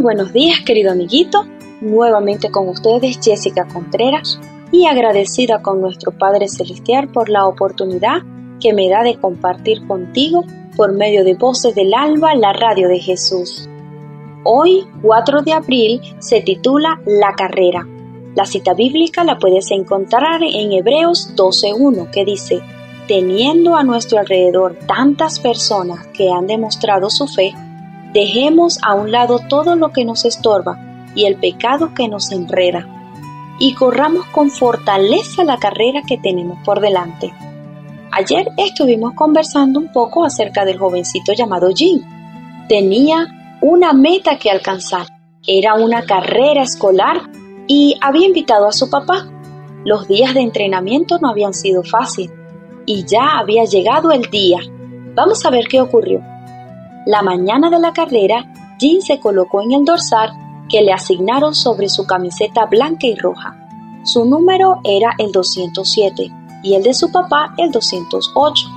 buenos días querido amiguito, nuevamente con ustedes Jessica Contreras y agradecida con nuestro Padre Celestial por la oportunidad que me da de compartir contigo por medio de Voces del Alba, la radio de Jesús. Hoy, 4 de abril, se titula La carrera. La cita bíblica la puedes encontrar en Hebreos 12.1 que dice, Teniendo a nuestro alrededor tantas personas que han demostrado su fe, Dejemos a un lado todo lo que nos estorba y el pecado que nos enreda, y corramos con fortaleza la carrera que tenemos por delante. Ayer estuvimos conversando un poco acerca del jovencito llamado Jim. Tenía una meta que alcanzar, era una carrera escolar y había invitado a su papá. Los días de entrenamiento no habían sido fáciles y ya había llegado el día. Vamos a ver qué ocurrió. La mañana de la carrera, Jean se colocó en el dorsal que le asignaron sobre su camiseta blanca y roja. Su número era el 207 y el de su papá el 208.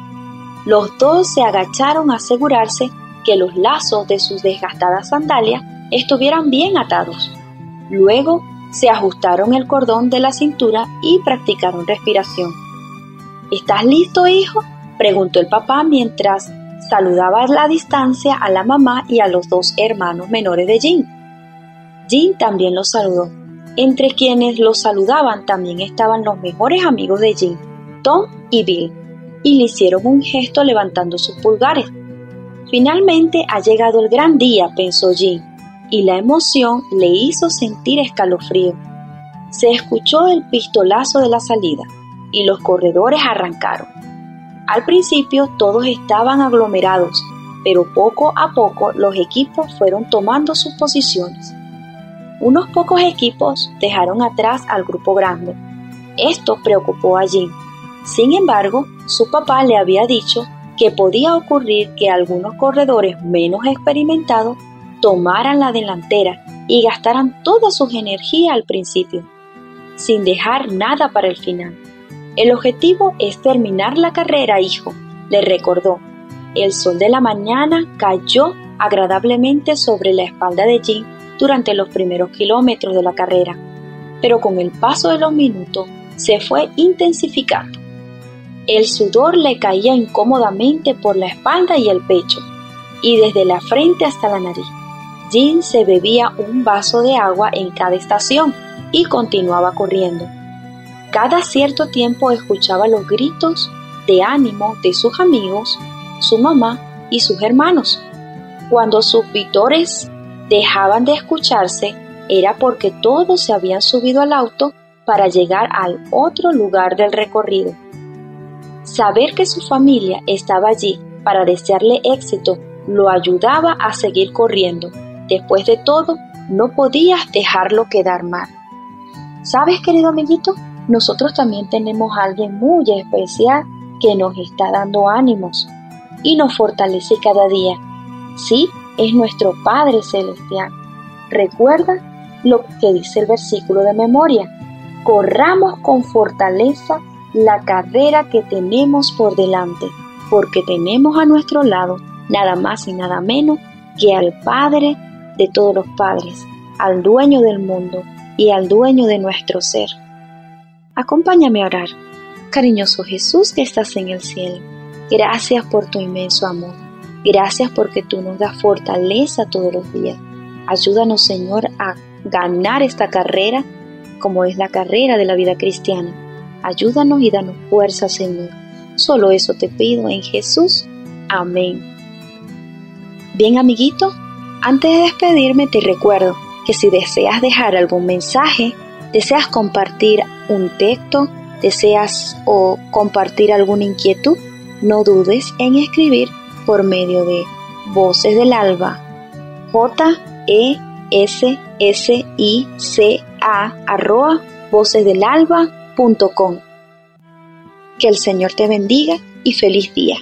Los dos se agacharon a asegurarse que los lazos de sus desgastadas sandalias estuvieran bien atados. Luego se ajustaron el cordón de la cintura y practicaron respiración. ¿Estás listo, hijo? preguntó el papá mientras saludaba a la distancia a la mamá y a los dos hermanos menores de Jim. Jim también los saludó. Entre quienes los saludaban también estaban los mejores amigos de Jim, Tom y Bill, y le hicieron un gesto levantando sus pulgares. Finalmente ha llegado el gran día, pensó Jim, y la emoción le hizo sentir escalofrío. Se escuchó el pistolazo de la salida, y los corredores arrancaron. Al principio todos estaban aglomerados, pero poco a poco los equipos fueron tomando sus posiciones. Unos pocos equipos dejaron atrás al grupo grande. Esto preocupó a Jim. Sin embargo, su papá le había dicho que podía ocurrir que algunos corredores menos experimentados tomaran la delantera y gastaran toda su energía al principio, sin dejar nada para el final. El objetivo es terminar la carrera, hijo, le recordó. El sol de la mañana cayó agradablemente sobre la espalda de Jim durante los primeros kilómetros de la carrera, pero con el paso de los minutos se fue intensificando. El sudor le caía incómodamente por la espalda y el pecho, y desde la frente hasta la nariz. Jim se bebía un vaso de agua en cada estación y continuaba corriendo. Cada cierto tiempo escuchaba los gritos de ánimo de sus amigos, su mamá y sus hermanos. Cuando sus vitores dejaban de escucharse, era porque todos se habían subido al auto para llegar al otro lugar del recorrido. Saber que su familia estaba allí para desearle éxito lo ayudaba a seguir corriendo. Después de todo, no podías dejarlo quedar mal. ¿Sabes, querido amiguito? Nosotros también tenemos a alguien muy especial que nos está dando ánimos y nos fortalece cada día. Sí, es nuestro Padre Celestial. Recuerda lo que dice el versículo de memoria. Corramos con fortaleza la carrera que tenemos por delante, porque tenemos a nuestro lado nada más y nada menos que al Padre de todos los padres, al dueño del mundo y al dueño de nuestro ser. Acompáñame a orar. Cariñoso Jesús que estás en el cielo, gracias por tu inmenso amor. Gracias porque tú nos das fortaleza todos los días. Ayúdanos, Señor, a ganar esta carrera como es la carrera de la vida cristiana. Ayúdanos y danos fuerza, Señor. Solo eso te pido en Jesús. Amén. Bien, amiguito, antes de despedirme te recuerdo que si deseas dejar algún mensaje, deseas compartir un texto, deseas o compartir alguna inquietud, no dudes en escribir por medio de Voces del Alba, J E S S I C A arroba vocesdelalba.com. Que el Señor te bendiga y feliz día.